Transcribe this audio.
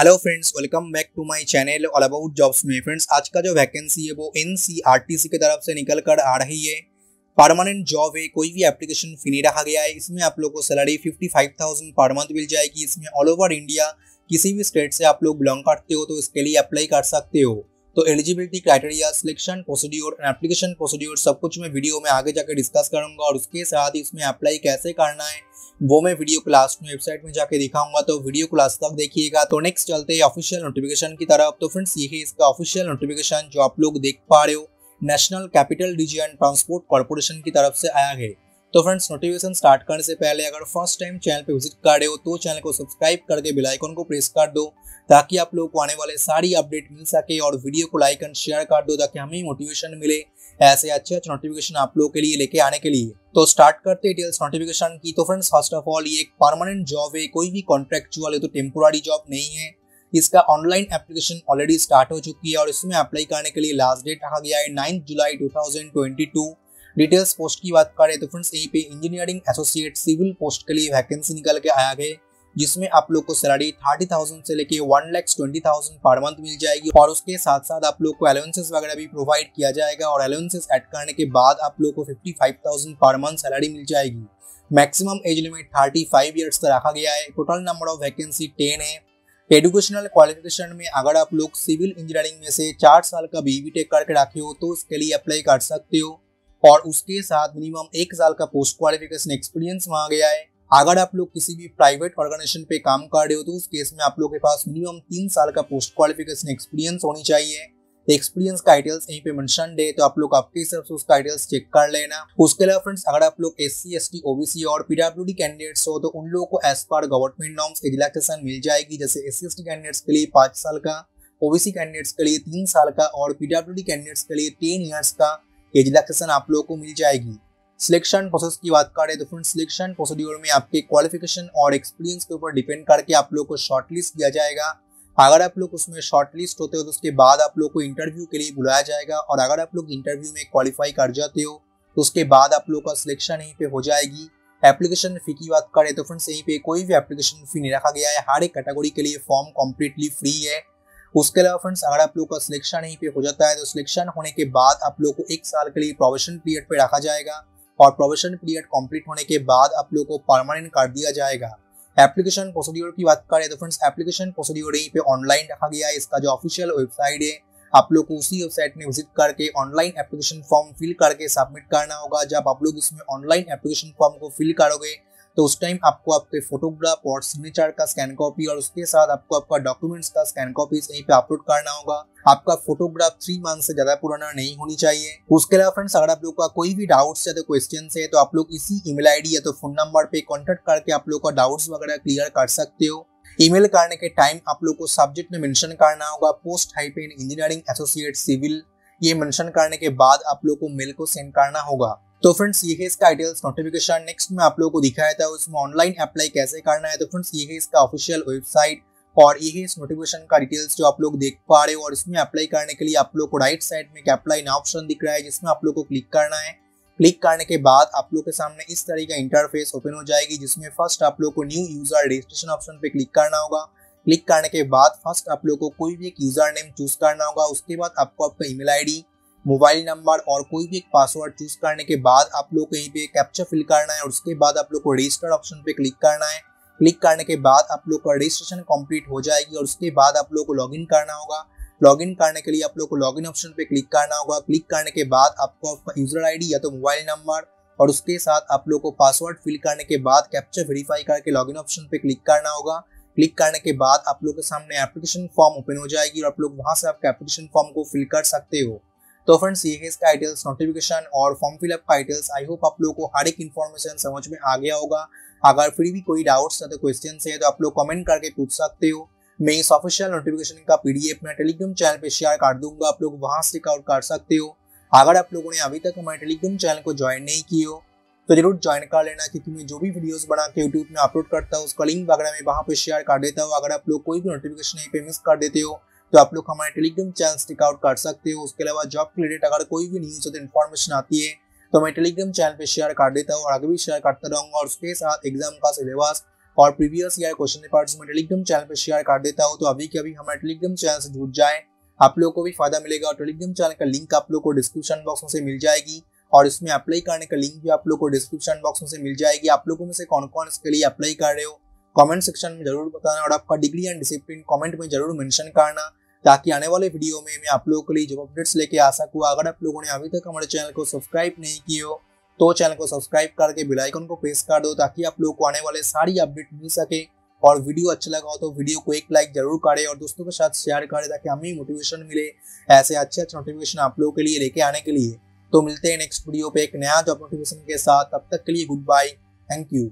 Hello friends welcome back to my channel all about jobs में। Friends आज का जो वैकेंसी है वो एनसीआरटीसी की तरफ़ से निकल कर आ रही है। परमानेंट जॉब है कोई भी एप्लीकेशन फ़ी नहीं रखा गया है। इसमें आप लोग को सैलरी 55,000 पर मंथ मिल जाएगी। इसमें ऑल ओवर इंडिया किसी भी स्टेट से आप लोग बिलोंग करते हो तो इसके लिए अप्लाई कर सकते हो। तो eligibility criteria selection procedure and application procedure सब कुछ मैं वीडियो में आगे जाकर डिस्कस करूँगा और उसके साथ ही इसमें अप्लाई कैसे करना है, वो मैं वीडियो क्लास में वेबसाइट में जाके दिखाऊँगा। तो वीडियो क्लास तक देखिएगा। तो नेक्स्ट चलते हैं ऑफिशियल नोटिफिकेशन की तरफ़। तो फ्रेंड्स ये है इसका ऑफिशियल नोटिफिकेशन जो आप लोग देख पा रहे हो। National capital region transport corporation की तरफ़ से आया है। तो फ्रेंड्स नोटिफिकेशन स्टार्ट करने से पहले अगर फ़र्स्ट टाइम चैनल पे विज़िट कर रहे हो तो चैनल को सब्सक्राइब करके बेल आइकन को प्रेस कर दो, ताकि आप लोगों को आने वाले सारी अपडेट मिल सके और वीडियो को लाइक एंड शेयर कर दो, ताकि हमें मोटिवेशन मिले ऐसे अच्छे अच्छे नोटिफिकेशन आप लोगों के लिए लेके आने के लिए। तो स्टार्ट करते डिटेल्स नोटिफिकेशन की। तो फ्रेंड्स फ़र्स्ट ऑफ़ ऑल ये एक परमानेंट जॉब है, कोई भी कॉन्ट्रेक्चुअल है तो टेम्पोररी जॉब नहीं है। इसका ऑनलाइन एप्लीकेशन ऑलरेडी स्टार्ट हो चुकी है और इसमें अप्लाई करने के लिए लास्ट डेट रखा गया है नाइन्थ जुलाई 2022 डिटेल्स पोस्ट की बात करें तो फ्रेंड्स, यहीं पे इंजीनियरिंग एसोसिएट सिविल पोस्ट के लिए वैकेंसी निकल के आया है, जिसमें आप लोग को सैलरी थर्टी थाउज़ेंड से लेके one lakhs twenty thousand per month मिल जाएगी और उसके साथ साथ आप लोग को अलाउंसेस वगैरह भी प्रोवाइड किया जाएगा और अलाउंसेस ऐड करने के बाद आप लोग को fifty five thousand per month salary मिल जाएगी। Maximum age limit thirty five years तक रखा गया है। Total number of vacancy ten है। एजुकेशनल क्वालिफिकेशन में अगर आप लोग सिविल इंजीनियरिंग में से चार साल का बी टेक करके रखे हो तो उसके लिए अप्लाई कर सकते हो। और उसके साथ मिनिमम एक साल का पोस्ट क्वालिफिकेशन एक्सपीरियंस मांगा गया है अगर आप लोग किसी भी प्राइवेट ऑर्गेनाइजेशन पे काम कर रहे हो तो उस केस में आप लोग के पास मिनिमम तीन साल का पोस्ट क्वालिफिकेशन एक्सपीरियंस होनी चाहिए। एक्सपीरियंस का आइडियल्स यहीं पे मेंशन है तो आप लोग आपके हिसाब से उसका आइडियल्स चेक कर लेना। उसके अलावा फ्रेंड्स अगर आप लोग S C S T OBC और पीडब्ल्यूडी कैंडिडेट्स हो तो उन लोगों को as per government norms relaxation मिल जाएगी। जैसे S C S T candidates के लिए पाँच साल का ओबीसी कैंडिडेट्स के लिए तीन साल का और पीडब्ल्यूडी कैंडिडेट्स के लिए टेन ईयर्स का। एज रिलैक्सेशन आप लोगों को मिल जाएगी। सिलेक्शन प्रोसेस की बात करें तो फ्रेंड सिलेक्शन प्रोसीड्योर में आपके क्वालिफिकेशन और एक्सपीरियंस के ऊपर डिपेंड करके आप लोग को शॉर्टलिस्ट किया जाएगा। अगर आप लोग उसमें शॉर्टलिस्ट होते हो तो उसके बाद आप लोग को इंटरव्यू के लिए बुलाया जाएगा और अगर आप लोग इंटरव्यू में क्वालिफाई कर जाते हो तो उसके बाद आप लोग का सिलेक्शन यहीं पे हो जाएगी। एप्लीकेशन फ़ी की बात करें तो फ्रेंड्स, यहीं पे कोई भी एप्लीकेशन फ़ी नहीं रखा गया है। हर एक कैटेगरी के लिए फॉर्म कम्प्लीटली फ्री है। उसके अलावा फ्रेंड्स अगर आप लोग का सिलेक्शन यहीं पे हो जाता है तो सिलेक्शन होने के बाद आप लोग को एक साल के लिए प्रोवेशन पीरियड पे रखा जाएगा और प्रोवेशन पीरियड कंप्लीट होने के बाद आप लोग को परमानेंट कर दिया जाएगा। एप्लीकेशन प्रोसीड्योर की बात करें तो फ्रेंड्स एप्लीकेशन प्रोसीड्योर यहीं पे ऑनलाइन रखा गया है। इसका जो ऑफिशियल वेबसाइट है, आप लोग को उसी वेबसाइट में विज़िट करके ऑनलाइन एप्लीकेशन फॉर्म फिल करके सबमिट करना होगा। जब आप लोग इसमें ऑनलाइन एप्लीकेशन फॉर्म को फिल करोगे तो उस टाइम आपको आपके फोटोग्राफ और सिग्नेचर का स्कैन कॉपी और उसके साथ आपको आपका डॉक्यूमेंट्स का स्कैन कॉपी यहीं पे अपलोड करना होगा। आपका फोटोग्राफ थ्री मंथ से ज़्यादा पुराना नहीं होनी चाहिए। उसके अलावा फ्रेंड्स अगर आप लोग का कोई भी डाउट्स या तो क्वेश्चन है तो आप लोग इसी ईमेल आईडी या तो फ़ोन नंबर पे कॉन्टेक्ट करके आप लोग का डाउट्स वगैरह क्लियर कर सकते हो। ईमेल करने के टाइम आप लोग को सब्जेक्ट में मेंशन करना होगा। Post hyphen engineering associate civil ये मेंशन करने के बाद आप लोग को मेल को सेंड करना होगा। तो फ्रेंड्स, ये है इसका डिटेल्स नोटिफिकेशन नेक्स्ट में आप लोगों को दिखाया था उसमें ऑनलाइन अप्लाई कैसे करना है। तो फ्रेंड्स, ये है इसका ऑफिशियल वेबसाइट और ये है इस नोटिफिकेशन का डिटेल्स जो आप लोग देख पा रहे हो। और इसमें अप्लाई करने के लिए आप लोग को राइट साइड में एक अप्लाई ना ऑप्शन दिख रहा है, जिसमें आप लोग को क्लिक करना है। क्लिक करने के बाद आप लोग के सामने इस तरह का इंटरफेस ओपन हो जाएगी, जिसमें फ़र्स्ट आप लोग को न्यू यूज़र रजिस्ट्रेशन ऑप्शन पे क्लिक करना होगा। क्लिक करने के बाद फ़र्स्ट आप लोग को कोई भी एक यूज़र नेम चूज़ करना होगा। उसके बाद आपको आपका ईमेल आईडी मोबाइल नंबर और कोई भी एक पासवर्ड चूज़ करने के बाद आप लोग कहीं पे कैप्चर फिल करना है और उसके बाद आप लोग को रजिस्टर ऑप्शन पे क्लिक करना है। क्लिक करने के बाद आप लोग का रजिस्ट्रेशन कंप्लीट हो जाएगी और उसके बाद आप लोग को लॉगिन करना होगा। लॉगिन करने के लिए आप लोग को लॉगिन ऑप्शन पे क्लिक करना होगा। क्लिक करने के बाद आपको आपका यूज़र आईडी या तो मोबाइल नंबर और उसके साथ आप लोग को पासवर्ड फिल करने के बाद कैप्चर वेरीफाई करके लॉगिन ऑप्शन पे क्लिक करना होगा। क्लिक करने के बाद आप लोग के सामने एप्लीकेशन फॉर्म ओपन हो जाएगी और आप लोग वहाँ से आपके एप्लीकेशन फॉर्म को फिल कर सकते हो। तो फ्रेंड्स ये इसका डिटेल्स नोटिफिकेशन और फॉर्म फिलअप का आइटल्स आई होप आप लोगों को हर एक इन्फॉर्मेशन समझ में आ गया होगा. अगर फिर भी कोई डाउट्स है तो क्वेश्चन है तो आप लोग कमेंट करके पूछ सकते हो. मैं इस ऑफिशियल नोटिफिकेशन का पीडीएफ मैं टेलीग्राम चैनल पे शेयर कर दूँगा. आप लोग वहाँ से आउट कर सकते हो. अगर आप लोगों ने अभी तक हमारे टेलीग्राम चैनल को ज्वाइन नहीं किए हो तो ज़रूर ज्वाइन कर लेना, क्योंकि मैं जो भी वीडियोस बना के यूट्यूब में अपलोड करता हूँ, उसका लिंक वगैरह मैं वहाँ पे शेयर कर देता हूँ. अगर आप लोग कोई भी नोटिफिकेशन नहीं पे मिस कर देते हो तो आप लोग हमारे टेलीग्राम चैनल स्टिक आउट कर सकते हो। उसके अलावा जॉब के रिलेटेड अगर कोई भी न्यूज़ होती इन्फॉर्मेशन आती है तो मैं टेलीग्राम चैनल पे शेयर कर देता हूँ और आगे भी शेयर करता रहूँगा और उसके साथ एग्ज़ाम का सिलेबस और प्रीवियस ईयर क्वेश्चन पेपर्स में टेलीग्राम चैनल पर शेयर कर देता हूँ तो अभी के अभी हमारे टेलीग्राम चैनल से जुड़ जाए। आप लोगों को भी फ़ायदा मिलेगा और टेलीग्राम चैनल का लिंक आप लोग को डिस्क्रिप्शन बॉक्स में से मिल जाएगी और इसमें अप्लाई करने का लिंक भी आप लोग को डिस्क्रिप्शन बॉक्स में से मिल जाएगी। आप लोगों में से कौन कौन इसके लिए अप्लाई कर रहे हो? कमेंट सेक्शन में ज़रूर बताना और आपका डिग्री एंड डिसिप्लिन कमेंट में ज़रूर मेंशन करना। ताकि आने वाले वीडियो में मैं आप लोगों के लिए जॉब अपडेट्स लेके आ सकूँ। अगर आप लोगों ने अभी तक हमारे चैनल को सब्सक्राइब नहीं किए हो तो चैनल को सब्सक्राइब करके बेल आइकन को प्रेस कर दो ताकि आप लोगों को आने वाले सारी अपडेट मिल सके। और वीडियो अच्छा लगा हो तो वीडियो को एक लाइक ज़रूर करें और दोस्तों के साथ शेयर करें ताकि हमें मोटिवेशन मिले ऐसे अच्छे अच्छे नोटिफिकेशन आप लोगों के लिए लेके आने के लिए। तो मिलते हैं नेक्स्ट वीडियो पे एक नया जॉब नोटिफिकेशन के साथ। तब तक के लिए गुड बाय थैंक यू